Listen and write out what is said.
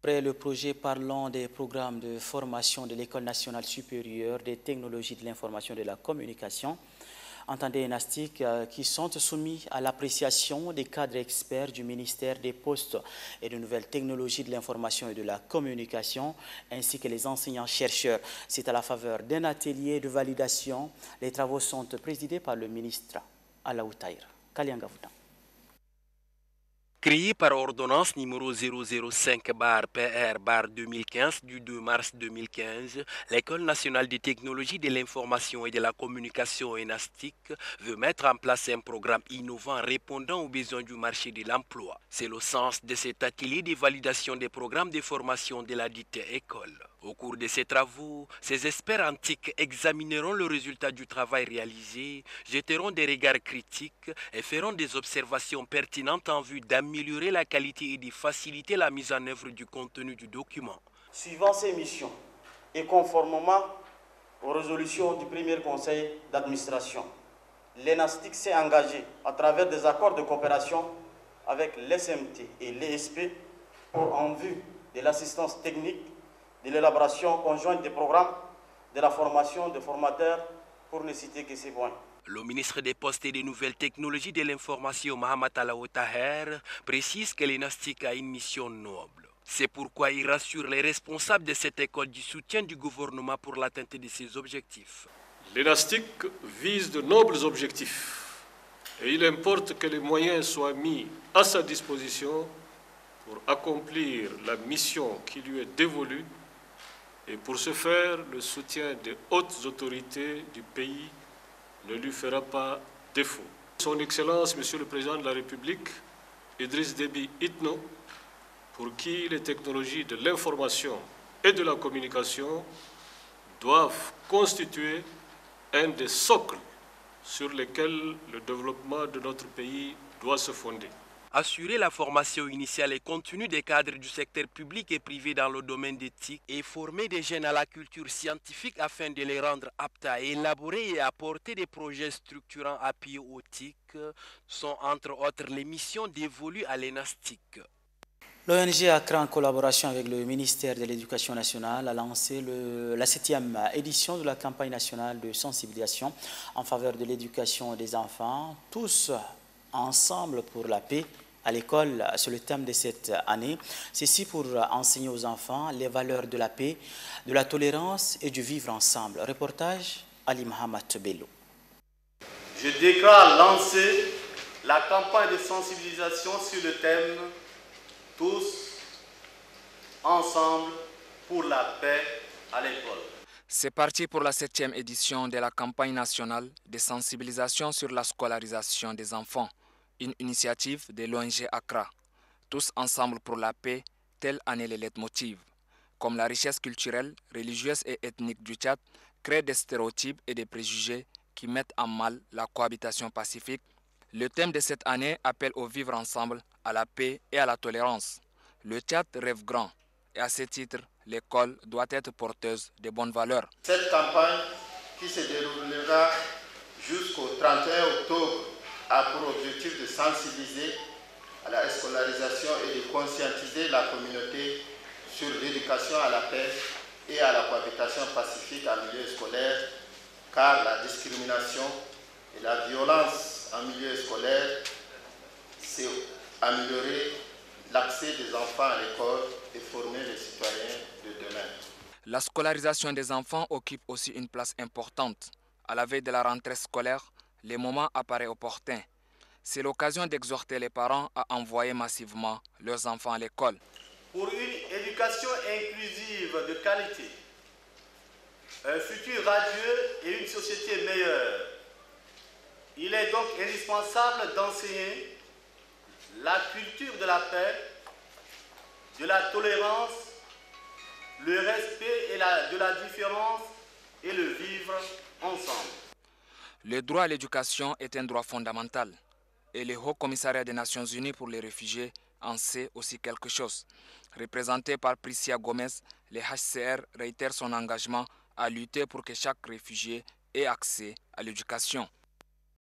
Après le projet parlant des programmes de formation de l'École nationale supérieure des technologies de l'information et de la communication, entendez NASTIC, euh, qui sont soumis à l'appréciation des cadres experts du ministère des Postes et de Nouvelles Technologies de l'Information et de la Communication, ainsi que les enseignants-chercheurs. C'est à la faveur d'un atelier de validation. Les travaux sont présidés par le ministre Alaoutaïr. Taïr. Kaliangavoutan. Créé par ordonnance numéro 005 bar PR bar 2015 du 2 mars 2015, l'École nationale des technologies de l'information et de la communication ENASTIC veut mettre en place un programme innovant répondant aux besoins du marché de l'emploi. C'est le sens de cet atelier de validation des programmes de formation de la dite école. Au cours de ces travaux, ces experts antiques examineront le résultat du travail réalisé, jetteront des regards critiques et feront des observations pertinentes en vue d'améliorer la qualité et de faciliter la mise en œuvre du contenu du document. Suivant ces missions et conformément aux résolutions du premier conseil d'administration, l'ENASTIC s'est engagé à travers des accords de coopération avec l'SMT et l'ESP en vue de l'assistance technique de l'élaboration conjointe des programmes, de la formation de formateurs, pour ne citer que ces points. Le ministre des Postes et des Nouvelles Technologies de l'Information, Mohamed Alaou Taher, précise que l'ENASTIC a une mission noble. C'est pourquoi il rassure les responsables de cette école du soutien du gouvernement pour l'atteinte de ses objectifs. L'ENASTIC vise de nobles objectifs et il importe que les moyens soient mis à sa disposition pour accomplir la mission qui lui est dévolue et pour ce faire, le soutien des hautes autorités du pays ne lui fera pas défaut. Son Excellence, Monsieur le Président de la République, Idriss Déby Itno, pour qui les technologies de l'information et de la communication doivent constituer un des socles sur lesquels le développement de notre pays doit se fonder assurer la formation initiale et continue des cadres du secteur public et privé dans le domaine d'éthique et former des jeunes à la culture scientifique afin de les rendre aptes à élaborer et apporter des projets structurants appuyés aux TIC sont entre autres les missions dévolues à l'ENASTIC. L'ONG Accra, en collaboration avec le ministère de l'Éducation nationale, a lancé la septième édition de la campagne nationale de sensibilisation en faveur de l'éducation des enfants, tous ensemble pour la paix à l'école sur le thème de cette année. Ceci pour enseigner aux enfants les valeurs de la paix, de la tolérance et du vivre ensemble. Reportage Ali Mohamed Bello. Je déclare lancer la campagne de sensibilisation sur le thème Tous ensemble pour la paix à l'école. C'est parti pour la septième édition de la campagne nationale de sensibilisation sur la scolarisation des enfants, une initiative de l'ONG Accra. Tous ensemble pour la paix, telle année les leitmotiv. Comme la richesse culturelle, religieuse et ethnique du Tchad crée des stéréotypes et des préjugés qui mettent en mal la cohabitation pacifique, le thème de cette année appelle au vivre ensemble, à la paix et à la tolérance. Le Tchad rêve grand et à ce titre, l'école doit être porteuse de bonnes valeurs. Cette campagne qui se déroulera jusqu'au 31 octobre a pour objectif de sensibiliser à la scolarisation et de conscientiser la communauté sur l'éducation à la paix et à la cohabitation pacifique en milieu scolaire, car la discrimination et la violence en milieu scolaire, c'est améliorer l'accès des enfants à l'école et former les citoyens de demain. La scolarisation des enfants occupe aussi une place importante. À la veille de la rentrée scolaire, le moment apparaît opportun. C'est l'occasion d'exhorter les parents à envoyer massivement leurs enfants à l'école. Pour une éducation inclusive de qualité, un futur radieux et une société meilleure, il est donc indispensable d'enseigner la culture de la paix, de la tolérance, le respect et de la différence et le vivre ensemble. Le droit à l'éducation est un droit fondamental et le Haut Commissariat des Nations Unies pour les réfugiés en sait aussi quelque chose. Représenté par Priscia Gomez, le HCR réitère son engagement à lutter pour que chaque réfugié ait accès à l'éducation.